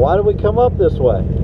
Why did we come up this way?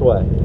Way?